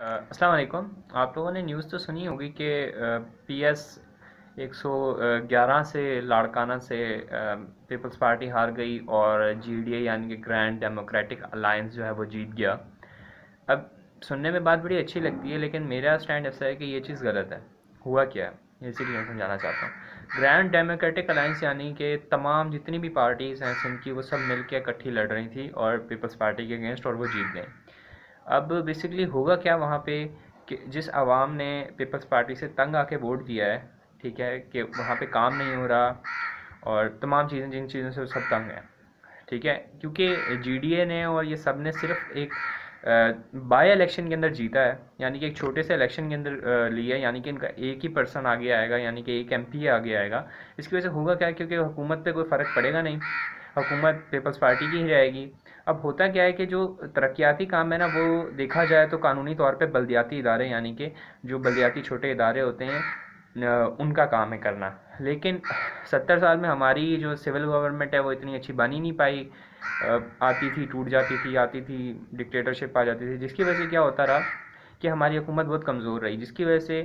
السلام علیکم، آپ لوگوں نے نیوز تو سنی ہوگی کہ پی ایس ایک سو گیارہ سے لاڑکانہ سے پیپلز پارٹی ہار گئی اور جی ڈی اے یعنی کہ گرینڈ ڈیموکریٹک الائنس جو ہے وہ جیت گیا۔ اب سننے میں بات بڑی اچھی لگتی ہے، لیکن میرا سٹینڈ ایسا ہے کہ یہ چیز غلط ہے۔ ہوا کیا ہے؟ اسی لیے میں سمجھانا چاہتا ہوں۔ گرینڈ ڈیموکریٹک الائنس یعنی کہ تمام جتنی بھی پارٹیز ہیں سندھ کی، وہ سب مل کے اکٹھی لڑ رہی تھی اور پیپلز پارٹی کے اگینسٹ اور وہ جیت گئیں۔ اب بیسکلی ہوگا کیا وہاں پہ کہ جس عوام نے پیپلز پارٹی سے تنگ آ کے ووٹ دیا ہے، ٹھیک ہے، کہ وہاں پہ کام نہیں ہو رہا اور تمام چیزیں جن چیزوں سے سب تنگ ہیں، ٹھیک ہے؟ کیونکہ جی ڈی اے نے اور یہ سب نے صرف ایک بائی الیکشن کے اندر جیتا ہے یعنی کہ ایک چھوٹے سے الیکشن کے اندر لیا ہے یعنی کہ ان کا ایک ہی پرسن آگے آئے گا یعنی کہ ایک ایم پی آگے آئے گا۔ اس کی وجہ سے ہوگا کیا؟ کیونکہ حکومت پہ کوئی فرق پڑے گا نہیں۔ حکومت پیپلز پارٹی کی ہی رہے گی۔ اب ہوتا کیا ہے کہ جو ترقیاتی کام ہے نا، وہ دیکھا جائے تو قانونی طور پہ بلدیاتی ادارے یعنی کہ جو بلدیاتی چھوٹے ادارے ہوتے ہیں، ان کا کام ہے کرنا۔ لیکن ستر سال میں ہماری جو سول گورنمنٹ ہے، وہ اتنی اچھی بنی نہیں پائی۔ آتی تھی، ٹوٹ جاتی تھی، آتی تھی ڈکٹیٹرشپ آ جاتی تھی، جس کی وجہ سے کیا ہوتا رہا کہ ہماری حکومت بہت کمزور رہی، جس کی وجہ سے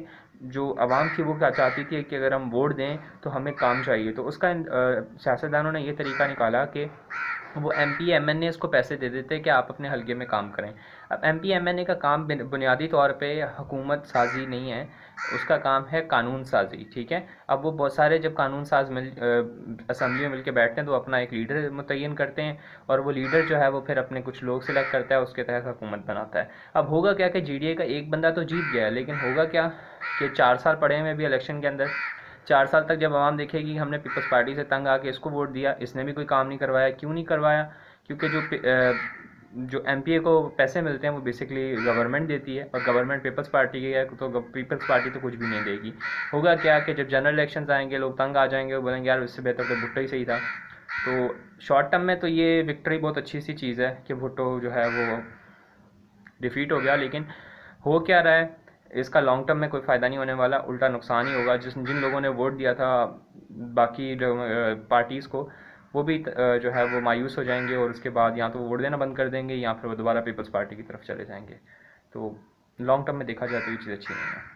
جو عوام تھی، وہ کیا چاہتی تھی کہ اگر ہم ووٹ دیں تو ہمیں کام چاہیے۔ تو اس کا سیاستدانوں نے یہ طریقہ نکالا کہ وہ M P M N A اس کو پیسے دے دیتے کہ آپ اپنے حلقے میں کام کریں۔ اب M P M N A کا کام بنیادی طور پہ حکومت سازی نہیں ہے، اس کا کام ہے قانون سازی، ٹھیک ہے؟ اب وہ بہت سارے جب قانون ساز مل اسمبلی میں مل کے بیٹھتے ہیں تو اپنا ایک لیڈر متعین کرتے ہیں اور وہ لیڈر جو ہے وہ پھر اپنے کچھ لوگ سلیکٹ کرتا ہے، اس کے تحت حکومت بناتا ہے۔ اب ہوگا کیا کہ جی ڈی اے کا ایک بندہ تو جیت گیا ہے، لیکن ہوگا کیا کہ چار سال پڑے ہوئے بھی الیکشن کے اندر۔ چار سال تک جب عوام دیکھے گی، ہم نے پیپلز پارٹی سے تنگ آ کے اس کو ووٹ دیا، اس نے بھی کوئی کام نہیں کروایا، کیوں نہیں کروایا؟ کیونکہ جو جو ایم پی اے کو پیسے ملتے ہیں، وہ بیسکلی گورنمنٹ دیتی ہے اور گورنمنٹ پیپلز پارٹی کی ہے تو پیپلز پارٹی تو کچھ بھی نہیں دے گی۔ ہوگا کیا کہ جب جنرل الیکشنز آئیں گے، لوگ تنگ آ جائیں گے، وہ بولیں گے، یار، اس سے بہتر تو بھٹو ہی صحیح تھا۔ تو شارٹ ٹرم میں تو یہ وکٹری بہت اچھی سی چیز ہے کہ بھٹو جو ہے وہ ڈیفیٹ ہو گیا، لیکن ہو کیا رہا ہے؟ اس کا لانگ ٹرم میں کوئی فائدہ نہیں ہونے والا، الٹا نقصان ہی ہوگا۔ جس جن لوگوں نے ووٹ دیا تھا، باقی جو پارٹیز کو، وہ بھی جو ہے، وہ مایوس ہو جائیں گے اور اس کے بعد یا تو وہ ووٹ دینا بند کر دیں گے یا پھر وہ دوبارہ پیپلز پارٹی کی طرف چلے جائیں گے۔ تو لانگ ٹرم میں دیکھا جائے تو یہ چیز اچھی نہیں ہے۔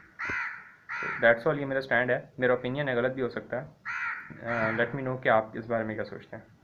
دیٹس آل یہ میرا اسٹینڈ ہے۔ میرا اوپینین ہے، غلط بھی ہو سکتا ہے۔ لیٹ می نو کہ آپ اس بارے میں کیا سوچتے ہیں۔